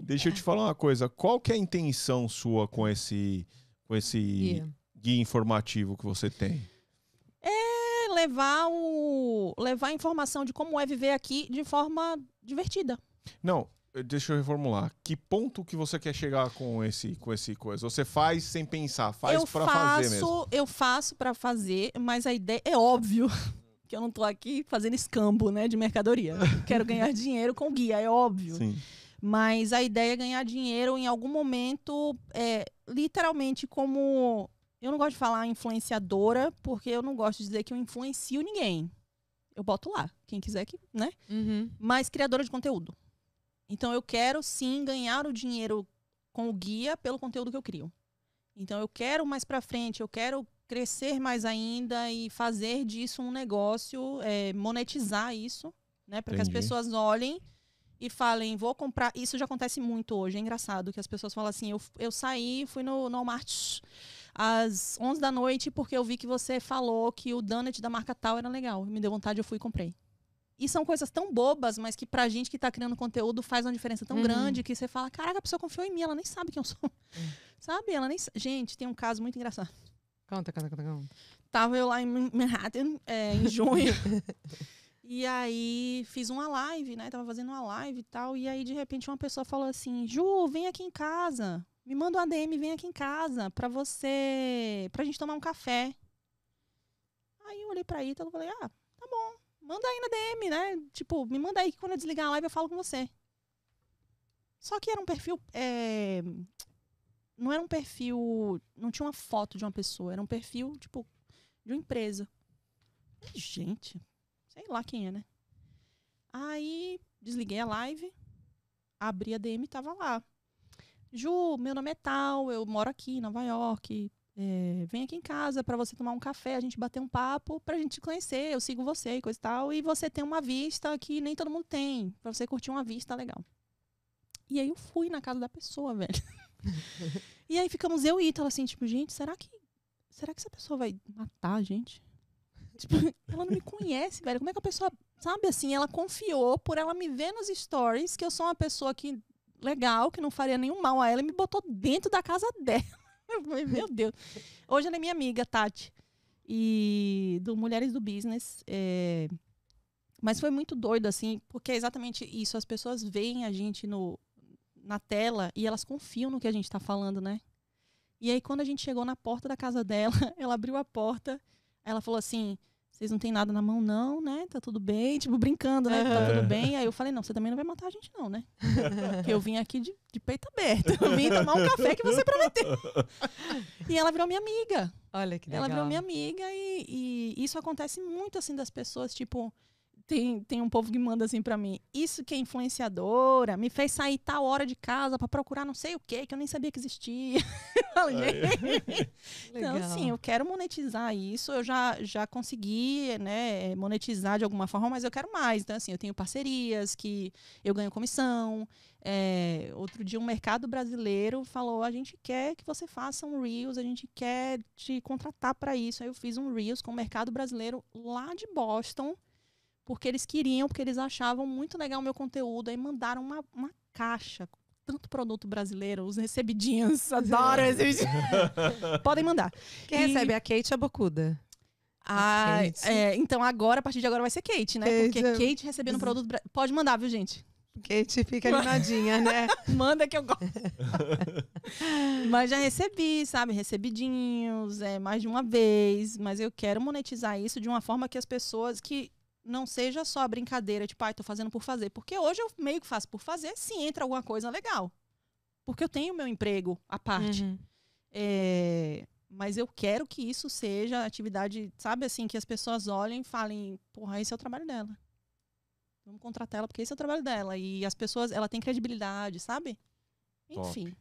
Deixa eu te falar uma coisa. Qual que é a intenção sua com esse, com esse Guia. guia informativo que você tem? É levar o levar a informação de como é viver aqui de forma divertida. Não, deixa eu reformular. Que ponto que você quer chegar com esse, com esse coisa? Você faz sem pensar, faz faço, fazer mesmo. eu faço para fazer, mas a ideia é óbvio que eu não tô aqui fazendo escambo, né, de mercadoria. Quero ganhar dinheiro com guia, é óbvio. Sim. Mas a ideia é ganhar dinheiro em algum momento, é, literalmente como. Eu não gosto de falar influenciadora, porque eu não gosto de dizer que eu influencio ninguém. Eu boto lá, quem quiser que, né? Uhum. Mas criadora de conteúdo. Então eu quero sim ganhar o dinheiro com o guia pelo conteúdo que eu crio. Então eu quero mais pra frente, eu quero crescer mais ainda e fazer disso um negócio, é, monetizar isso, né? Para que as pessoas olhem e falem, vou comprar. Isso já acontece muito hoje, é engraçado que as pessoas falam assim: eu, eu saí, fui no, no Walmart às 11 da noite porque eu vi que você falou que o donut da marca tal era legal. Me deu vontade, eu fui e comprei. E são coisas tão bobas, mas que pra gente que tá criando conteúdo faz uma diferença tão Uhum. grande que você fala: caraca, a pessoa confiou em mim, ela nem sabe quem eu sou. Sabe? Ela nem. Gente, tem um caso muito engraçado. Conta, conta, conta, conta. Tava eu lá em Man- Manhattan, é, em junho. e aí fiz uma live, né? Tava fazendo uma live e tal. E aí, de repente, uma pessoa falou assim: Ju, vem aqui em casa. Me manda um ADM, vem aqui em casa pra você. pra gente tomar um café. Aí eu olhei pra Ítalo e falei: ah, tá bom. Manda aí na DM, né? Tipo, me manda aí que quando eu desligar a live eu falo com você. Só que era um perfil. é, Não era um perfil. Não tinha uma foto de uma pessoa. Era um perfil, tipo, de uma empresa. Gente, sei lá quem é, né? Aí desliguei a live, abri a DM e tava lá. Ju, meu nome é tal, eu moro aqui em Nova York. é, vem aqui em casa pra você tomar um café, a gente bater um papo pra gente te conhecer. Eu sigo você e coisa e tal. E você tem uma vista que nem todo mundo tem. Pra você curtir uma vista legal. E aí eu fui na casa da pessoa, velho. e aí ficamos eu e Ítalo assim, tipo, gente, será que. Será que essa pessoa vai matar a gente? Tipo, ela não me conhece, velho. Como é que a pessoa. Sabe assim, ela confiou por ela me ver nos stories que eu sou uma pessoa que. Legal, que não faria nenhum mal a ela e me botou dentro da casa dela. Meu Deus. Hoje ela é minha amiga, Tati. E do Mulheres do Business. é, Mas foi muito doido, assim, porque é exatamente isso. As pessoas veem a gente no, na tela e elas confiam no que a gente tá falando, né? E aí, quando a gente chegou na porta da casa dela, ela abriu a porta, ela falou assim: vocês não tem nada na mão, não, né? Tá tudo bem, tipo, brincando, né? Tá tudo bem. Aí eu falei, não, você também não vai matar a gente, não, né? Porque eu vim aqui de, de peito aberto. Eu vim tomar um café que você prometeu. E ela virou minha amiga. Olha que legal. Ela virou minha amiga e, e isso acontece muito assim das pessoas, tipo, tem, tem um povo que manda assim pra mim, isso que é influenciadora, me fez sair tal hora de casa pra procurar não sei o que, que eu nem sabia que existia. Então, assim, eu quero monetizar isso, eu já, já consegui, né, monetizar de alguma forma, mas eu quero mais. Então, assim, eu tenho parcerias que eu ganho comissão. É, outro dia, um mercado brasileiro falou: a gente quer que você faça um Reels, a gente quer te contratar para isso. Aí eu fiz um Reels com o mercado brasileiro lá de Boston, porque eles queriam, porque eles achavam muito legal o meu conteúdo. Aí mandaram uma, uma caixa com tanto produto brasileiro, os recebidinhos, adoro recebidinhos. Podem mandar. Quem E- recebe a Kate é a Bocuda. Ah, Kate. é, então agora, a partir de agora, vai ser Kate, né? Kate, Porque é- Kate recebendo produto. Pode mandar, viu, gente? Kate fica animadinha, né? Manda que eu gosto. mas já recebi, sabe? Recebidinhos, é, mais de uma vez. Mas eu quero monetizar isso de uma forma que as pessoas. que não seja só a brincadeira, tipo, ai, tô fazendo por fazer. Porque hoje eu meio que faço por fazer, se entra alguma coisa legal. Porque eu tenho meu emprego à parte. Uhum. É, mas eu quero que isso seja atividade, sabe assim, que as pessoas olhem e falem, porra, esse é o trabalho dela. Vamos contratar ela porque esse é o trabalho dela. E as pessoas, ela tem credibilidade, sabe? Top. Enfim.